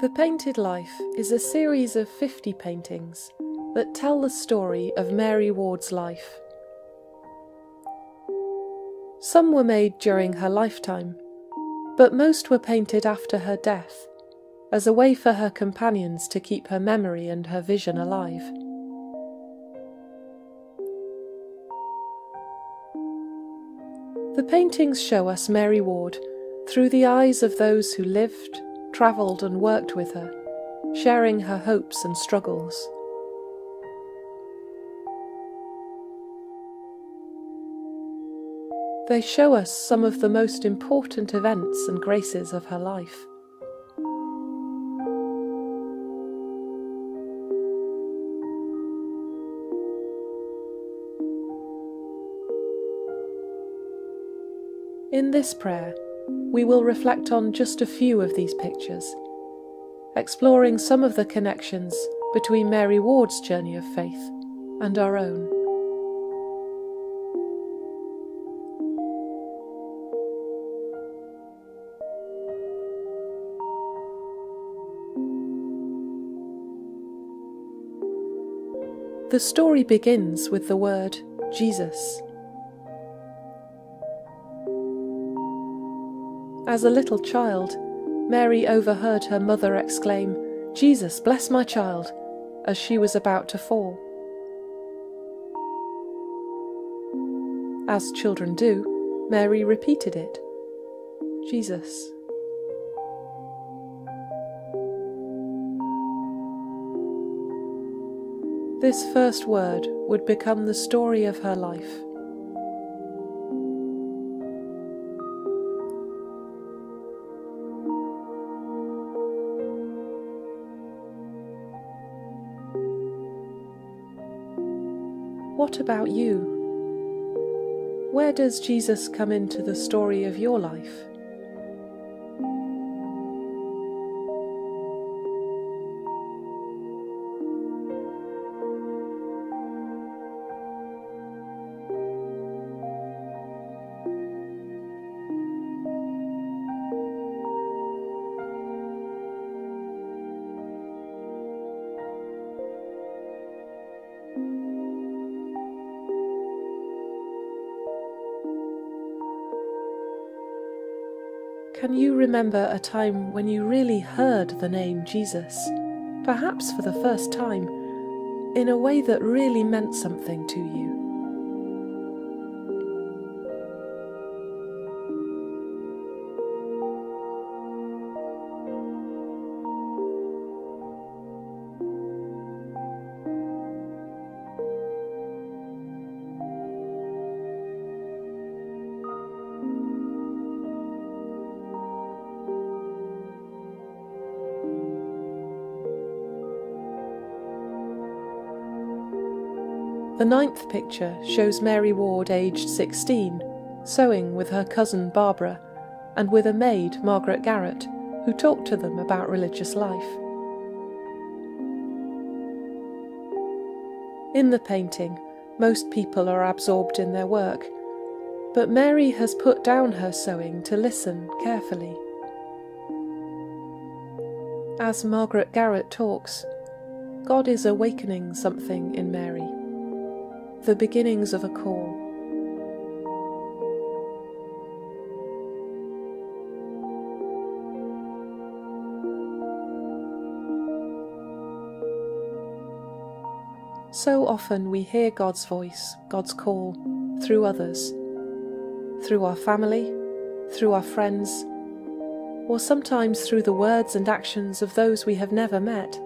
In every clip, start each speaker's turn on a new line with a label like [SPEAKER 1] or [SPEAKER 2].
[SPEAKER 1] The Painted Life is a series of 50 paintings that tell the story of Mary Ward's life. Some were made during her lifetime, but most were painted after her death as a way for her companions to keep her memory and her vision alive. The paintings show us Mary Ward through the eyes of those who lived, travelled and worked with her, sharing her hopes and struggles. They show us some of the most important events and graces of her life. In this prayer, we will reflect on just a few of these pictures, exploring some of the connections between Mary Ward's journey of faith and our own. The story begins with the word Jesus. As a little child, Mary overheard her mother exclaim, Jesus, bless my child, as she was about to fall. As children do, Mary repeated it Jesus. This first word would become the story of her life. About you? Where does Jesus come into the story of your life? Can you remember a time when you really heard the name Jesus, perhaps for the first time, in a way that really meant something to you? The ninth picture shows Mary Ward aged 16, sewing with her cousin Barbara and with a maid, Margaret Garrett, who talked to them about religious life. In the painting, most people are absorbed in their work, but Mary has put down her sewing to listen carefully. As Margaret Garrett talks, God is awakening something in Mary the beginnings of a call. So often we hear God's voice, God's call, through others, through our family, through our friends, or sometimes through the words and actions of those we have never met.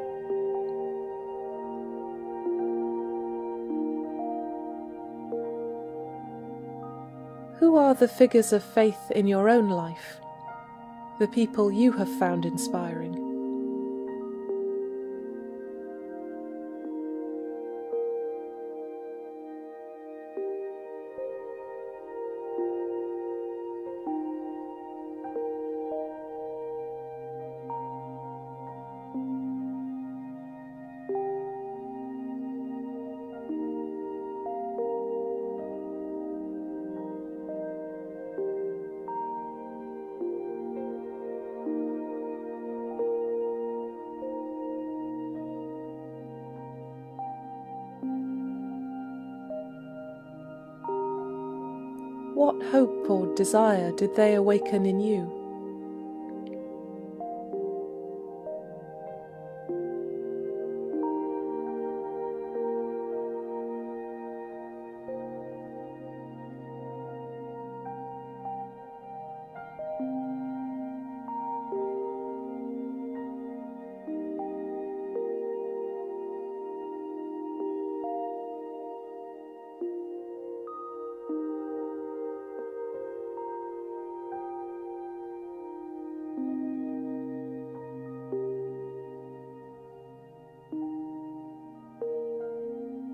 [SPEAKER 1] The figures of faith in your own life? The people you have found inspiring? What hope or desire did they awaken in you?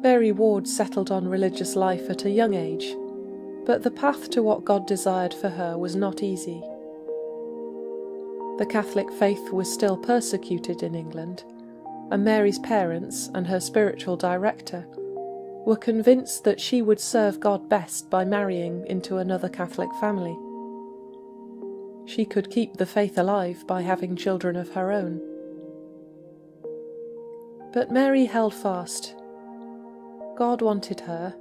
[SPEAKER 1] Mary Ward settled on religious life at a young age, but the path to what God desired for her was not easy. The Catholic faith was still persecuted in England, and Mary's parents and her spiritual director were convinced that she would serve God best by marrying into another Catholic family. She could keep the faith alive by having children of her own. But Mary held fast God wanted her,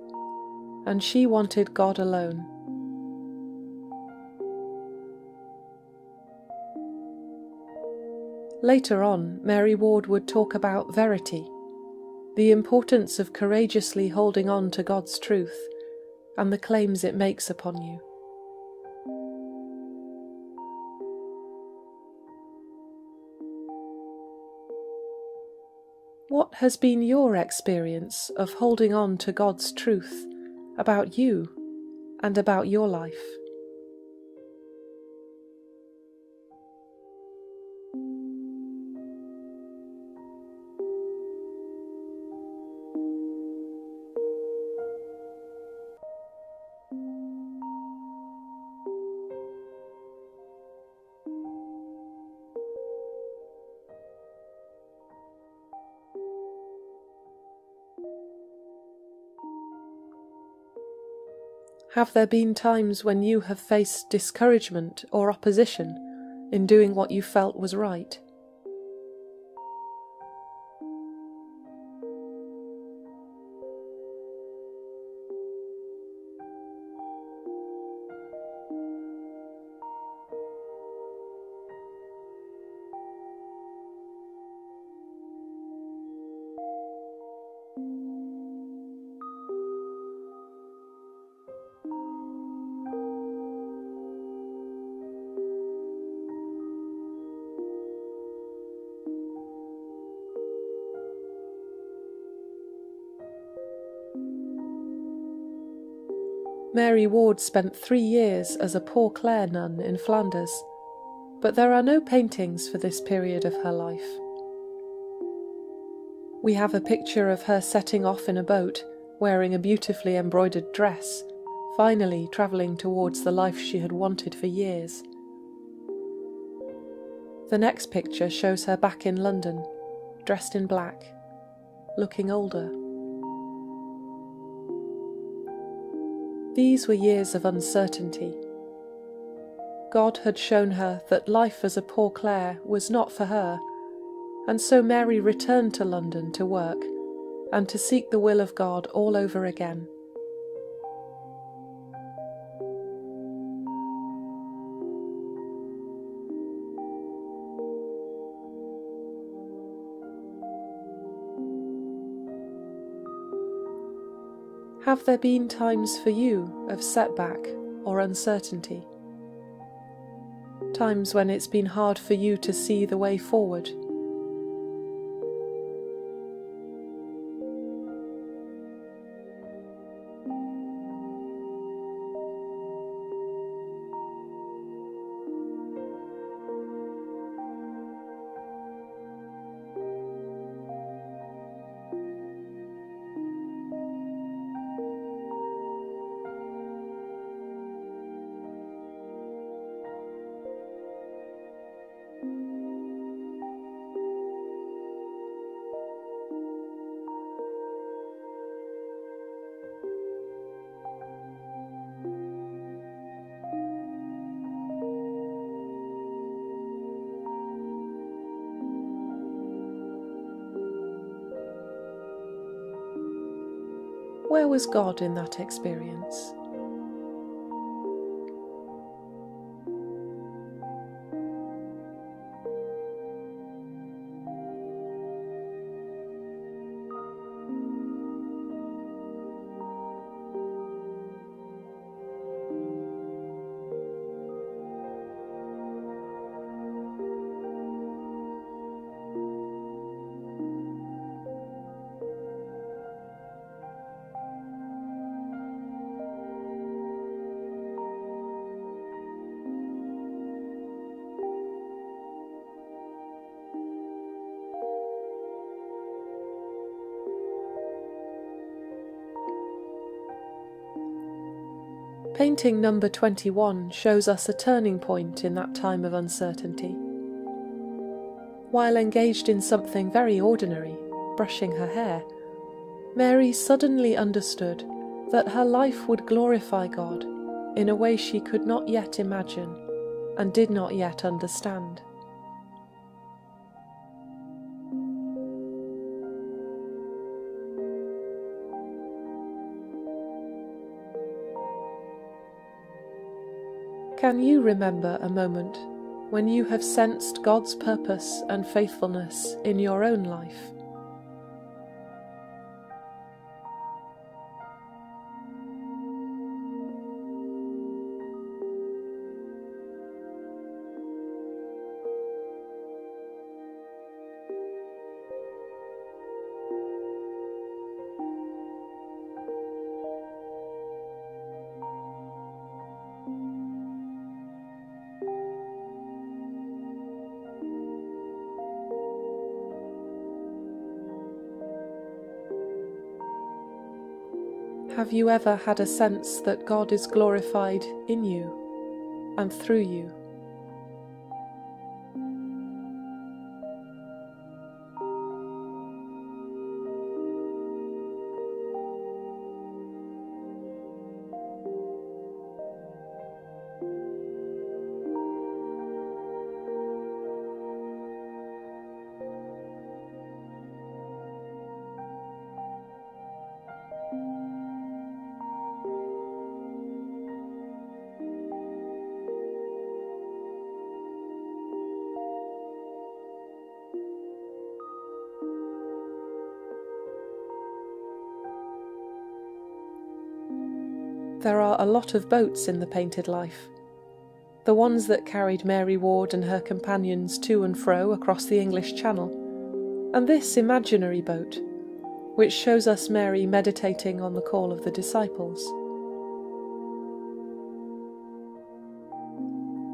[SPEAKER 1] and she wanted God alone. Later on, Mary Ward would talk about verity, the importance of courageously holding on to God's truth and the claims it makes upon you. What has been your experience of holding on to God's truth about you and about your life? Have there been times when you have faced discouragement or opposition in doing what you felt was right? Mary Ward spent three years as a Poor Clare nun in Flanders, but there are no paintings for this period of her life. We have a picture of her setting off in a boat, wearing a beautifully embroidered dress, finally travelling towards the life she had wanted for years. The next picture shows her back in London, dressed in black, looking older. These were years of uncertainty. God had shown her that life as a poor Clare was not for her, and so Mary returned to London to work and to seek the will of God all over again. Have there been times for you of setback or uncertainty? Times when it's been hard for you to see the way forward? Where was God in that experience? Painting number 21 shows us a turning point in that time of uncertainty. While engaged in something very ordinary, brushing her hair, Mary suddenly understood that her life would glorify God in a way she could not yet imagine and did not yet understand. Can you remember a moment when you have sensed God's purpose and faithfulness in your own life? Have you ever had a sense that God is glorified in you and through you? There are a lot of boats in the painted life. The ones that carried Mary Ward and her companions to and fro across the English Channel, and this imaginary boat, which shows us Mary meditating on the call of the disciples.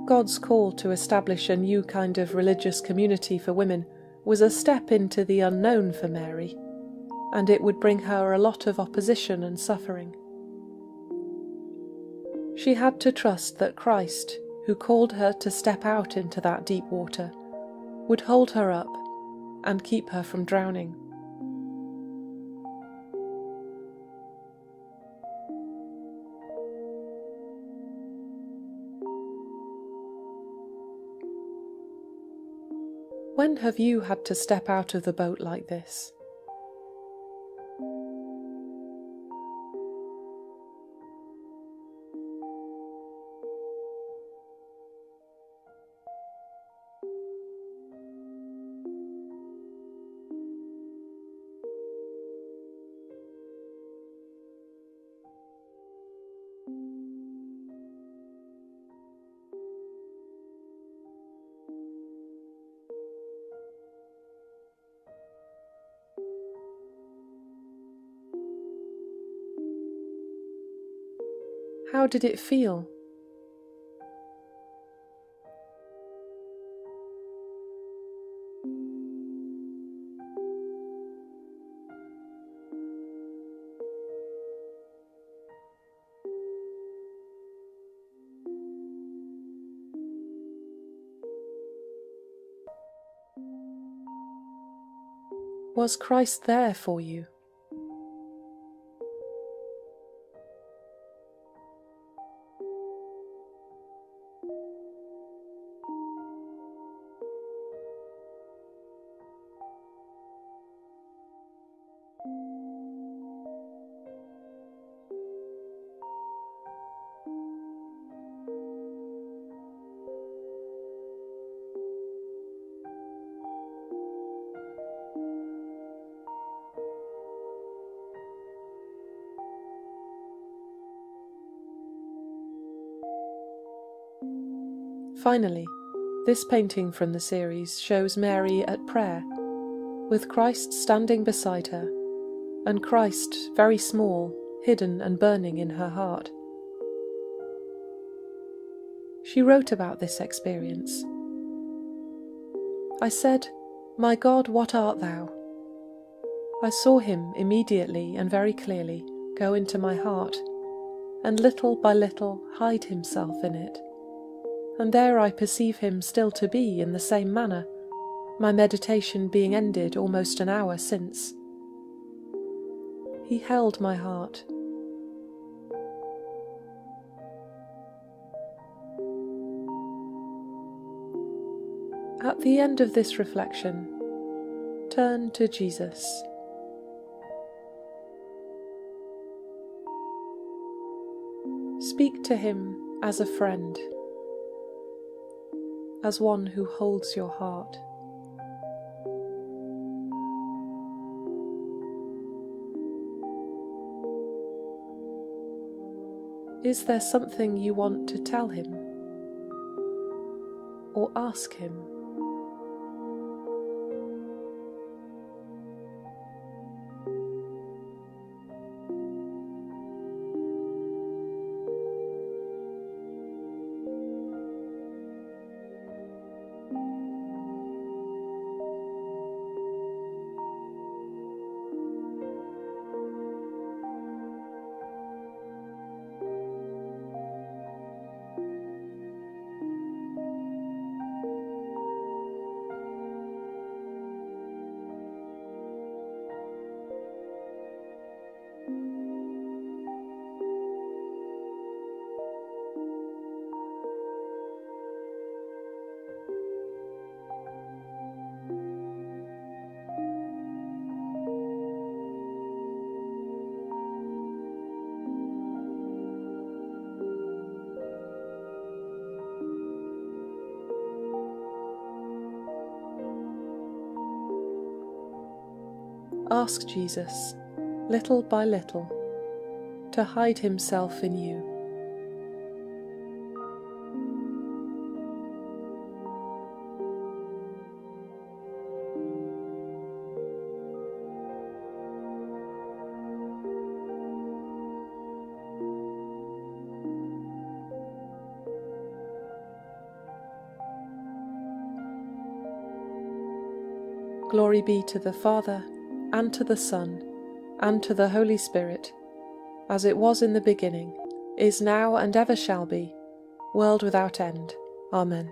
[SPEAKER 1] God's call to establish a new kind of religious community for women was a step into the unknown for Mary, and it would bring her a lot of opposition and suffering. She had to trust that Christ, who called her to step out into that deep water, would hold her up and keep her from drowning. When have you had to step out of the boat like this? How did it feel? Was Christ there for you? Finally, this painting from the series shows Mary at prayer, with Christ standing beside her, and Christ very small, hidden and burning in her heart. She wrote about this experience. I said, My God, what art thou? I saw him immediately and very clearly go into my heart and little by little hide himself in it. And there I perceive him still to be in the same manner, my meditation being ended almost an hour since. He held my heart. At the end of this reflection, turn to Jesus. Speak to him as a friend, as one who holds your heart. Is there something you want to tell him or ask him? Ask Jesus, little by little, to hide himself in you. Glory be to the Father and to the Son, and to the Holy Spirit, as it was in the beginning, is now, and ever shall be, world without end. Amen.